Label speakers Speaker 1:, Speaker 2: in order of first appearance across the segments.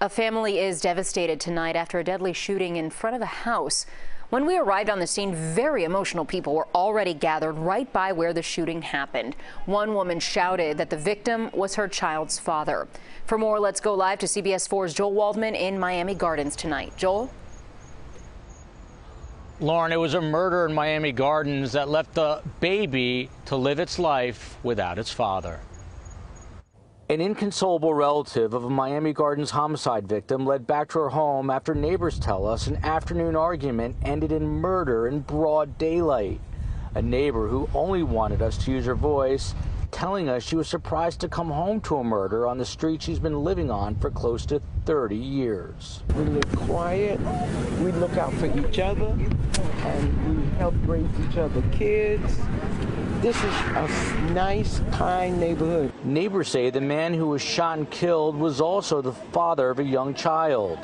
Speaker 1: A family is devastated tonight after a deadly shooting in front of a house. When we arrived on the scene, very emotional people were already gathered right by where the shooting happened. One woman shouted that the victim was her child's father. For more, let's go live to CBS 4's Joel Waldman in Miami Gardens tonight. Joel?
Speaker 2: Lauren, it was a murder in Miami Gardens that left the baby to live its life without its father. An inconsolable relative of a Miami Gardens homicide victim led back to her home after neighbors tell us an afternoon argument ended in murder in broad daylight. A neighbor who only wanted us to use her voice telling us she was surprised to come home to a murder on the street she's been living on for close to 30 years.
Speaker 3: We live quiet, we look out for each other, and we help raise each other kids. This is a nice, kind neighborhood.
Speaker 2: Neighbors say the man who was shot and killed was also the father of a young child.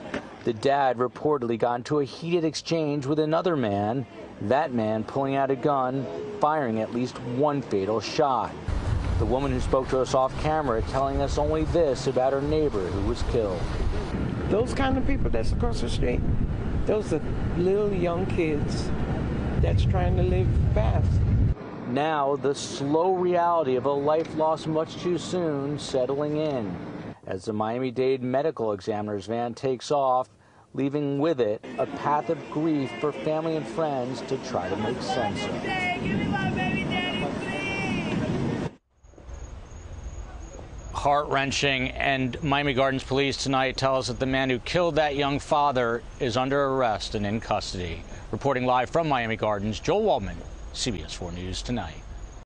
Speaker 2: The dad reportedly got into a heated exchange with another man, that man pulling out a gun, firing at least one fatal shot. The woman who spoke to us off camera telling us only this about her neighbor who was killed.
Speaker 3: Those kind of people that's across the street, those are little young kids that's trying to live fast.
Speaker 2: Now, the slow reality of a life lost much too soon settling in as the Miami Dade medical examiner's van takes off, leaving with it a path of grief for family and friends to try to make sense of. heart wrenching. And Miami Gardens police tonight tell us that the man who killed that young father is under arrest and in custody. Reporting live from Miami Gardens, Joel Waldman, CBS 4 News Tonight.